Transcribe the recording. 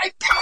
I